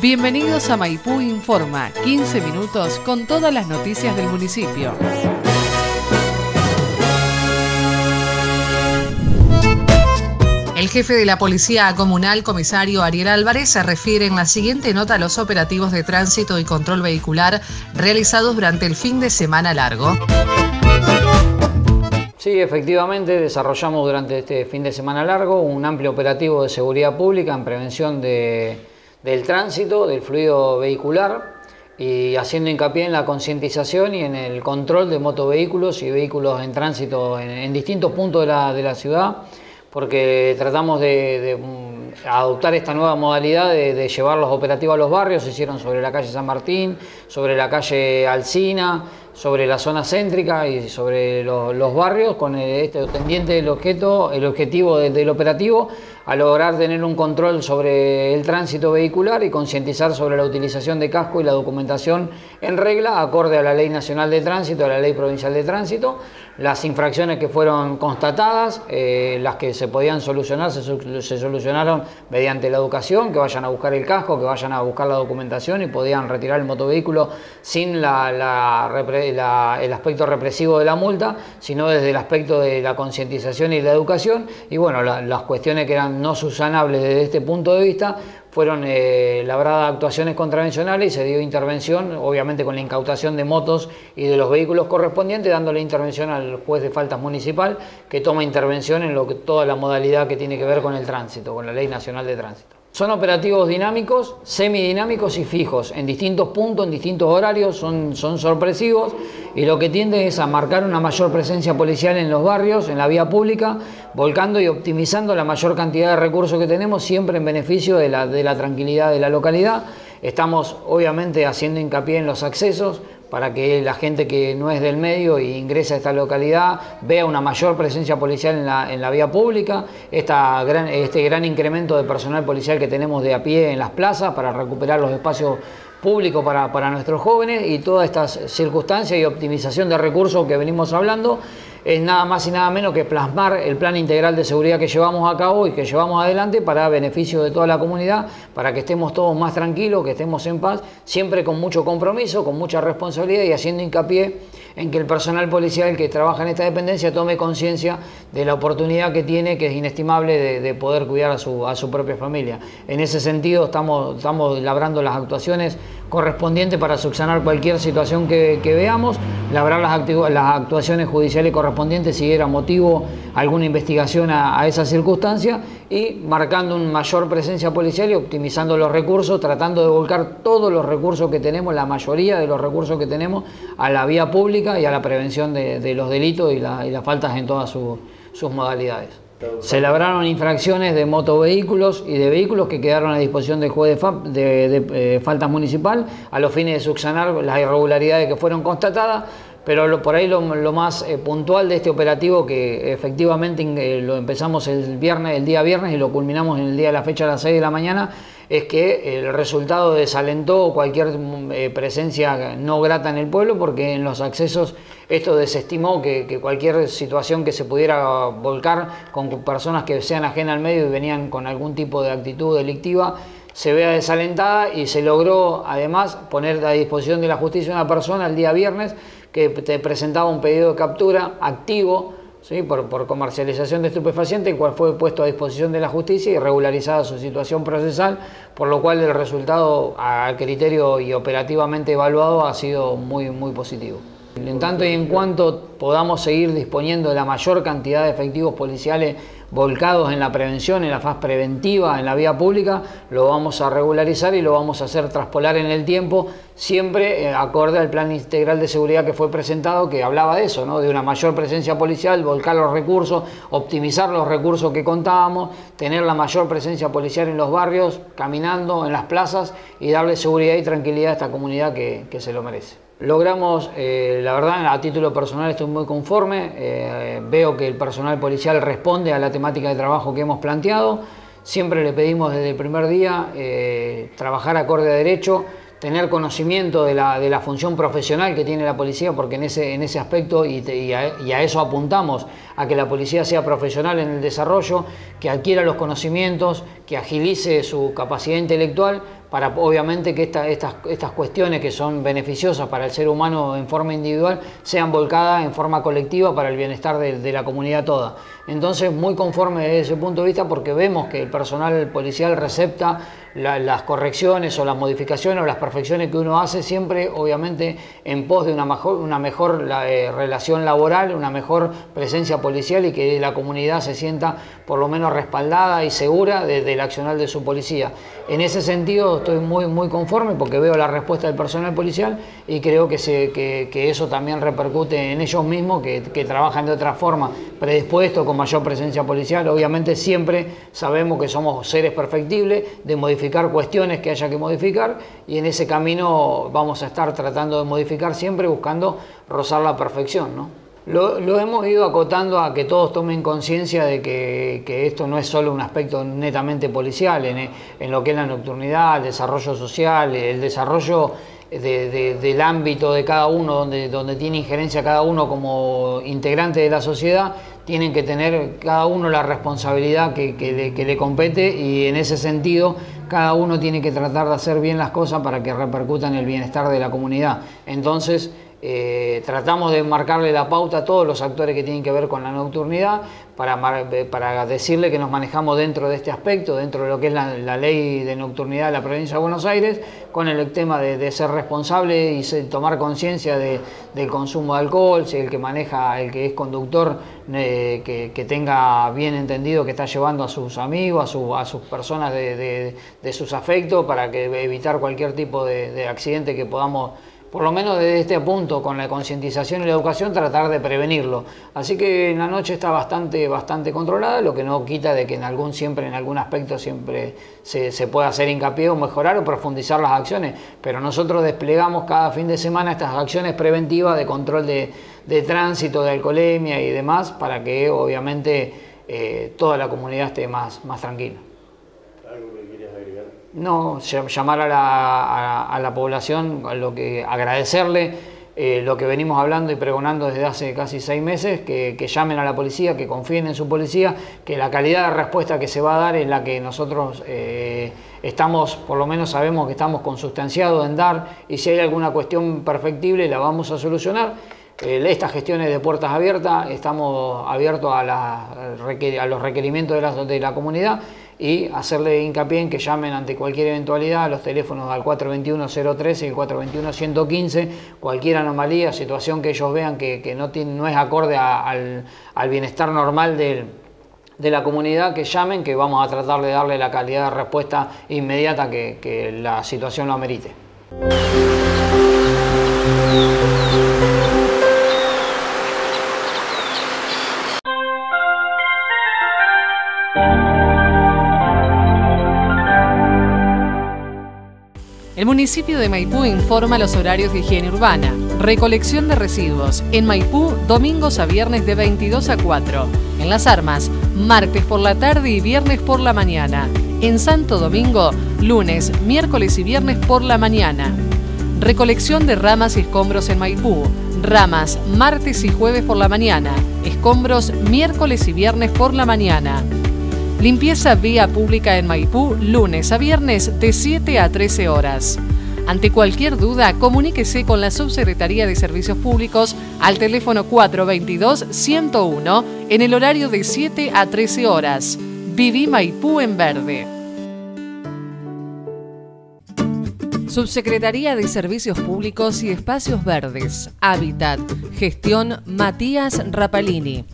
Bienvenidos a Maipú Informa, 15 minutos con todas las noticias del municipio. El jefe de la Policía Comunal, comisario Ariel Álvarez, se refiere en la siguiente nota a los operativos de tránsito y control vehicular realizados durante el fin de semana largo. Sí, efectivamente, desarrollamos durante este fin de semana largo un amplio operativo de seguridad pública en prevención del tránsito, del fluido vehicular y haciendo hincapié en la concientización y en el control de motovehículos y vehículos en tránsito en, distintos puntos de la, de la ciudad porque tratamos de, mm, adoptar esta nueva modalidad de, llevar los operativos a los barrios, se hicieron sobre la calle San Martín, sobre la calle Alcina, sobre la zona céntrica y sobre los, barrios, con este pendiente del objeto, el objetivo del operativo a lograr tener un control sobre el tránsito vehicular y concientizar sobre la utilización de casco y la documentación en regla, acorde a la Ley Nacional de Tránsito, a la Ley Provincial de Tránsito, las infracciones que fueron constatadas, eh, las que se podían solucionar, se, solucionaron mediante la educación, que vayan a buscar el casco, que vayan a buscar la documentación y podían retirar el motovehículo sin el aspecto represivo de la multa, sino desde el aspecto de la concientización y la educación. Y bueno, las cuestiones que eran no subsanables desde este punto de vista fueron eh, labradas actuaciones contravencionales y se dio intervención, obviamente con la incautación de motos y de los vehículos correspondientes, dándole intervención al juez de faltas municipal que toma intervención en lo que, toda la modalidad que tiene que ver con el tránsito, con la Ley Nacional de Tránsito. Son operativos dinámicos, semidinámicos y fijos, en distintos puntos, en distintos horarios, son, son sorpresivos y lo que tiende es a marcar una mayor presencia policial en los barrios, en la vía pública, volcando y optimizando la mayor cantidad de recursos que tenemos, siempre en beneficio de la, de la tranquilidad de la localidad. Estamos obviamente haciendo hincapié en los accesos, para que la gente que no es del medio e ingresa a esta localidad vea una mayor presencia policial en la, en la vía pública, este gran incremento de personal policial que tenemos de a pie en las plazas para recuperar los espacios públicos para, para nuestros jóvenes y todas estas circunstancias y optimización de recursos que venimos hablando es nada más y nada menos que plasmar el plan integral de seguridad que llevamos a cabo y que llevamos adelante para beneficio de toda la comunidad, para que estemos todos más tranquilos, que estemos en paz, siempre con mucho compromiso, con mucha responsabilidad y haciendo hincapié en que el personal policial que trabaja en esta dependencia tome conciencia de la oportunidad que tiene, que es inestimable, de, poder cuidar a su, a su, propia familia. En ese sentido estamos, estamos labrando las actuaciones correspondientes para subsanar cualquier situación que, veamos, labrar las, las actuaciones judiciales correspondientes si era motivo alguna investigación a, esa circunstancia y marcando una mayor presencia policial y optimizando los recursos, tratando de volcar todos los recursos que tenemos, la mayoría de los recursos que tenemos, a la vía pública y a la prevención de, los delitos y, las faltas en todas sus modalidades. Se labraron infracciones de motovehículos y de vehículos que quedaron a disposición del juez de, eh, faltas municipal a los fines de subsanar las irregularidades que fueron constatadas pero por ahí lo, más eh, puntual de este operativo que efectivamente eh, lo empezamos el viernes, el día viernes y lo culminamos en el día de la fecha a las 6 de la mañana, es que el resultado desalentó cualquier eh, presencia no grata en el pueblo porque en los accesos esto desestimó que, cualquier situación que se pudiera volcar con personas que sean ajenas al medio y venían con algún tipo de actitud delictiva se vea desalentada y se logró además poner a disposición de la justicia una persona el día viernes que te presentaba un pedido de captura activo ¿sí? por, comercialización de estupefacientes, el cual fue puesto a disposición de la justicia y regularizada su situación procesal, por lo cual el resultado a criterio y operativamente evaluado ha sido muy, muy positivo. En tanto y en cuanto podamos seguir disponiendo de la mayor cantidad de efectivos policiales volcados en la prevención, en la fase preventiva, en la vía pública, lo vamos a regularizar y lo vamos a hacer traspolar en el tiempo, siempre eh, acorde al plan integral de seguridad que fue presentado, que hablaba de eso, ¿no? de una mayor presencia policial, volcar los recursos, optimizar los recursos que contábamos, tener la mayor presencia policial en los barrios, caminando en las plazas y darle seguridad y tranquilidad a esta comunidad que se lo merece. Logramos, eh, la verdad, a título personal estoy muy conforme, eh, veo que el personal policial responde a la temática de trabajo que hemos planteado, siempre le pedimos desde el primer día eh, trabajar acorde a derecho, tener conocimiento de la, función profesional que tiene la policía, porque en ese, en ese aspecto, y, a, eso apuntamos, a que la policía sea profesional en el desarrollo, que adquiera los conocimientos, que agilice su capacidad intelectual para obviamente que estas, estas cuestiones que son beneficiosas para el ser humano en forma individual sean volcadas en forma colectiva para el bienestar de, la comunidad toda. Entonces, muy conforme desde ese punto de vista porque vemos que el personal policial recepta las correcciones o las modificaciones o las perfecciones que uno hace siempre obviamente en pos de una mejor, eh, relación laboral, una mejor presencia policial y que la comunidad se sienta por lo menos respaldada y segura desde el accional de su policía. En ese sentido estoy muy, muy conforme porque veo la respuesta del personal policial y creo que, eso también repercute en ellos mismos, que, trabajan de otra forma, predispuestos, con mayor presencia policial. Obviamente siempre sabemos que somos seres perfectibles de modificar cuestiones que haya que modificar y en ese camino vamos a estar tratando de modificar siempre buscando rozar la perfección. ¿no? Lo, hemos ido acotando a que todos tomen conciencia de que, esto no es solo un aspecto netamente policial, en, lo que es la nocturnidad, el desarrollo social, el desarrollo del ámbito de cada uno, donde, donde tiene injerencia cada uno como integrante de la sociedad, tienen que tener cada uno la responsabilidad que, le, que le compete y en ese sentido cada uno tiene que tratar de hacer bien las cosas para que repercutan el bienestar de la comunidad. Entonces, eh, tratamos de marcarle la pauta a todos los actores que tienen que ver con la nocturnidad para, eh, para decirle que nos manejamos dentro de este aspecto, dentro de lo que es la, ley de nocturnidad de la provincia de Buenos Aires, con el tema de, ser responsable y tomar conciencia del consumo de alcohol, si el que maneja, el que es conductor, eh, que, tenga bien entendido que está llevando a sus amigos, a, sus personas de, sus afectos, para que evitar cualquier tipo de accidente que podamos por lo menos desde este punto, con la concientización y la educación, tratar de prevenirlo. Así que en la noche está bastante, bastante controlada, lo que no quita de que en algún, siempre, en algún aspecto siempre se, pueda hacer hincapié o mejorar o profundizar las acciones. Pero nosotros desplegamos cada fin de semana estas acciones preventivas de control de, tránsito, de alcoholemia y demás, para que obviamente eh, toda la comunidad esté más, más tranquila. No, llamar a la, a, la población, a lo que, agradecerle eh, lo que venimos hablando y pregonando desde hace casi seis meses, que, llamen a la policía, que confíen en su policía, que la calidad de respuesta que se va a dar es la que nosotros eh, estamos, por lo menos sabemos que estamos consustanciados en dar y si hay alguna cuestión perfectible la vamos a solucionar. Eh, estas gestiones de puertas abiertas, estamos abiertos a, a los requerimientos de la, de la comunidad y hacerle hincapié en que llamen ante cualquier eventualidad a los teléfonos al 421-013 y el 421-115, cualquier anomalía, situación que ellos vean que, no, tiene, no es acorde al, bienestar normal de la comunidad, que llamen, que vamos a tratar de darle la calidad de respuesta inmediata que, que la situación lo amerite. El municipio de Maipú informa los horarios de higiene urbana. Recolección de residuos. En Maipú, domingos a viernes de 22 a 4. En Las Armas, martes por la tarde y viernes por la mañana. En Santo Domingo, lunes, miércoles y viernes por la mañana. Recolección de ramas y escombros en Maipú. Ramas, martes y jueves por la mañana. Escombros, miércoles y viernes por la mañana. Limpieza vía pública en Maipú, lunes a viernes de 7 a 13 horas. Ante cualquier duda, comuníquese con la Subsecretaría de Servicios Públicos al teléfono 422-101 en el horario de 7 a 13 horas. Viví Maipú en verde. Subsecretaría de Servicios Públicos y Espacios Verdes. Hábitat. Gestión Matías Rapalini.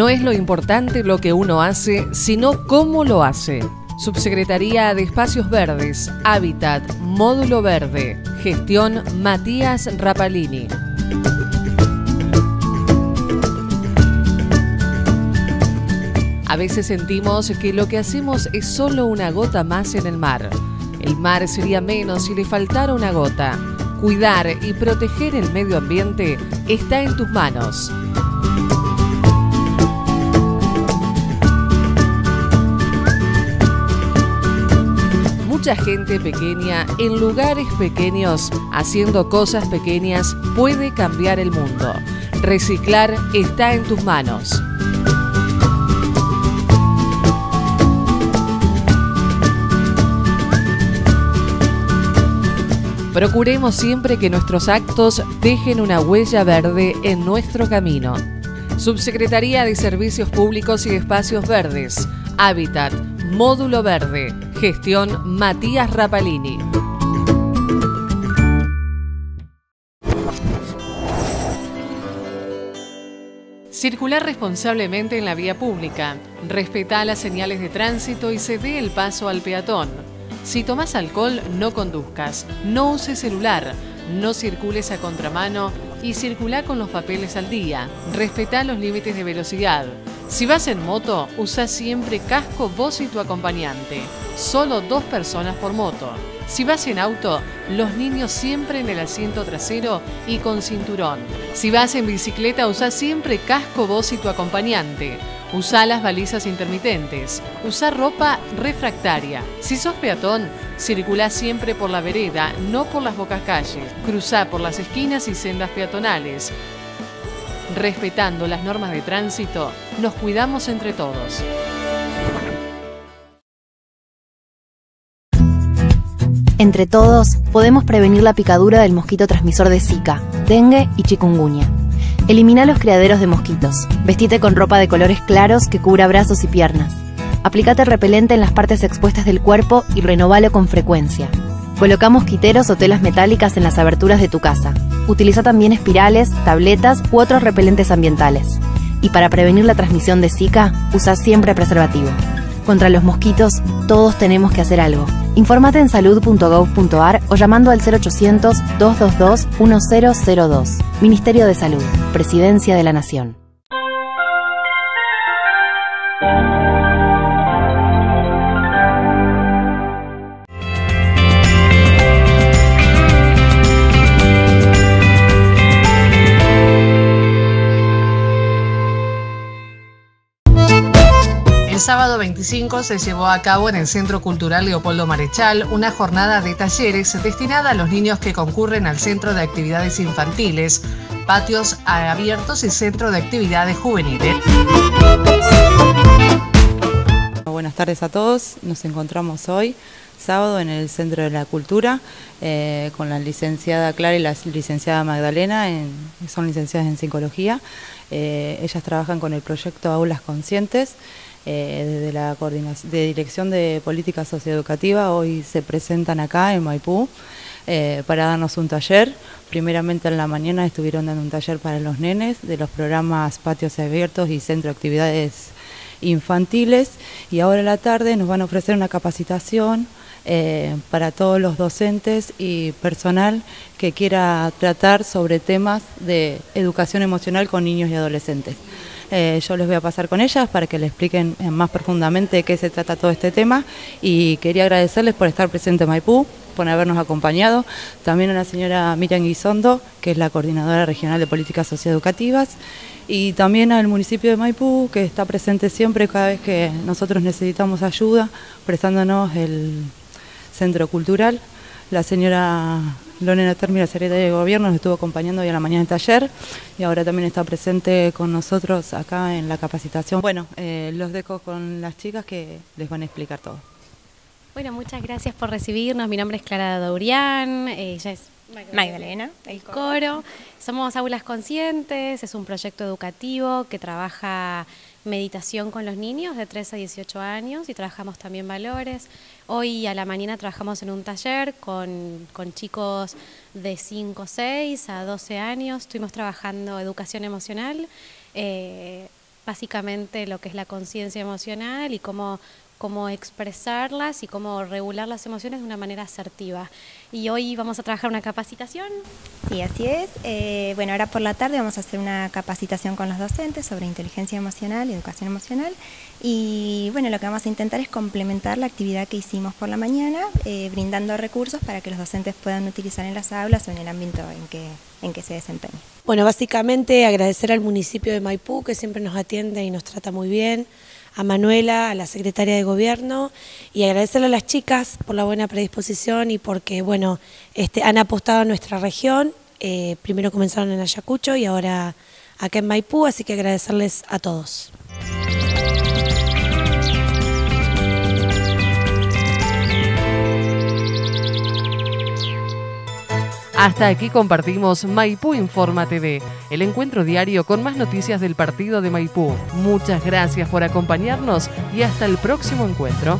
No es lo importante lo que uno hace, sino cómo lo hace. Subsecretaría de Espacios Verdes, Hábitat, Módulo Verde, Gestión Matías Rapalini. A veces sentimos que lo que hacemos es solo una gota más en el mar. El mar sería menos si le faltara una gota. Cuidar y proteger el medio ambiente está en tus manos. mucha gente pequeña en lugares pequeños, haciendo cosas pequeñas, puede cambiar el mundo. Reciclar está en tus manos. Procuremos siempre que nuestros actos dejen una huella verde en nuestro camino. Subsecretaría de Servicios Públicos y Espacios Verdes, Hábitat, Módulo Verde, gestión Matías Rapalini. Circular responsablemente en la vía pública, respeta las señales de tránsito y cede el paso al peatón. Si tomas alcohol, no conduzcas, no uses celular, no circules a contramano y circula con los papeles al día. Respeta los límites de velocidad. Si vas en moto, usa siempre casco vos y tu acompañante. Solo dos personas por moto. Si vas en auto, los niños siempre en el asiento trasero y con cinturón. Si vas en bicicleta, usa siempre casco vos y tu acompañante. Usa las balizas intermitentes. Usa ropa refractaria. Si sos peatón, circula siempre por la vereda, no por las bocas calles. Cruza por las esquinas y sendas peatonales. Respetando las normas de tránsito, nos cuidamos entre todos. Entre todos, podemos prevenir la picadura del mosquito transmisor de Zika, dengue y chikungunya. Elimina los criaderos de mosquitos. Vestite con ropa de colores claros que cubra brazos y piernas. Aplicate repelente en las partes expuestas del cuerpo y renovalo con frecuencia. Coloca mosquiteros o telas metálicas en las aberturas de tu casa. Utiliza también espirales, tabletas u otros repelentes ambientales. Y para prevenir la transmisión de Zika, usa siempre preservativo. Contra los mosquitos, todos tenemos que hacer algo. Infórmate en salud.gov.ar o llamando al 0800-222-1002. Ministerio de Salud, Presidencia de la Nación. 25 se llevó a cabo en el Centro Cultural Leopoldo Marechal una jornada de talleres destinada a los niños que concurren al Centro de Actividades Infantiles, patios abiertos y Centro de Actividades Juveniles. Buenas tardes a todos, nos encontramos hoy sábado en el Centro de la Cultura eh, con la licenciada Clara y la licenciada Magdalena, son licenciadas en psicología. Eh, ellas trabajan con el proyecto Aulas Conscientes eh, desde la coordinación de Dirección de Política Socioeducativa, hoy se presentan acá en Maipú eh, para darnos un taller. Primeramente en la mañana estuvieron dando un taller para los nenes de los programas Patios Abiertos y Centro de Actividades Infantiles y ahora en la tarde nos van a ofrecer una capacitación eh, para todos los docentes y personal que quiera tratar sobre temas de educación emocional con niños y adolescentes. Eh, yo les voy a pasar con ellas para que le expliquen eh, más profundamente de qué se trata todo este tema. Y quería agradecerles por estar presente en Maipú, por habernos acompañado, también a la señora Miriam Guisondo, que es la coordinadora regional de políticas socioeducativas, y también al municipio de Maipú, que está presente siempre cada vez que nosotros necesitamos ayuda, prestándonos el centro cultural. La señora Lorena Termi, la secretaria de Gobierno, nos estuvo acompañando hoy a la mañana en taller y ahora también está presente con nosotros acá en la capacitación. Bueno, eh, los dejo con las chicas que les van a explicar todo. Bueno, muchas gracias por recibirnos. Mi nombre es Clara Daurián, ella es Magdalena, el coro. Somos Aulas Conscientes, es un proyecto educativo que trabaja meditación con los niños de 3 a 18 años y trabajamos también valores. Hoy a la mañana trabajamos en un taller con, chicos de 5, 6 a 12 años. Estuvimos trabajando educación emocional, eh, básicamente lo que es la conciencia emocional y cómo cómo expresarlas y cómo regular las emociones de una manera asertiva. Y hoy vamos a trabajar una capacitación. Sí, así es. Eh, bueno, ahora por la tarde vamos a hacer una capacitación con los docentes sobre inteligencia emocional y educación emocional. Y bueno, lo que vamos a intentar es complementar la actividad que hicimos por la mañana, eh, brindando recursos para que los docentes puedan utilizar en las aulas o en el ámbito en que, en que se desempeñen. Bueno, básicamente agradecer al municipio de Maipú que siempre nos atiende y nos trata muy bien a Manuela, a la secretaria de Gobierno y agradecerle a las chicas por la buena predisposición y porque bueno, este, han apostado a nuestra región. Eh, primero comenzaron en Ayacucho y ahora acá en Maipú, así que agradecerles a todos. Hasta aquí compartimos Maipú Informa TV, el encuentro diario con más noticias del partido de Maipú. Muchas gracias por acompañarnos y hasta el próximo encuentro.